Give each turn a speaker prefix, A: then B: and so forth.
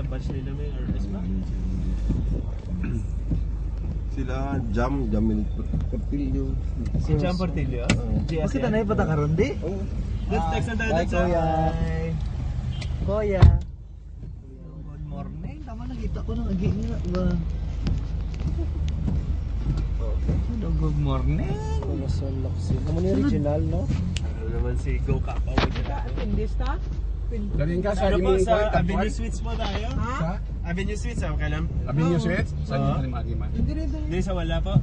A: sa batch nila may RS ba?
B: Sila Jam, Jam Portillo.
A: Si John Portillo? GSM?
C: Bakit na ipata karon di?
B: Oh,
A: Let's text na tayo
C: Bye, kuya. Kuya. Good morning. Tama nakita ko ng agi nga ba. Hello, good morning.
D: Corazon Locsin. Amo ni original, no?
A: Ano naman si Go Kappa with the
E: Dalhin ka sa
A: Ano po sa Avenue. Suites po tayo?
E: Sa
A: Avenue Suites, ah, kailan?
E: Avenue Suites? Sa
A: Oo.
E: inyo kalimagiman.
D: Hindi rin
A: Hindi sa wala po.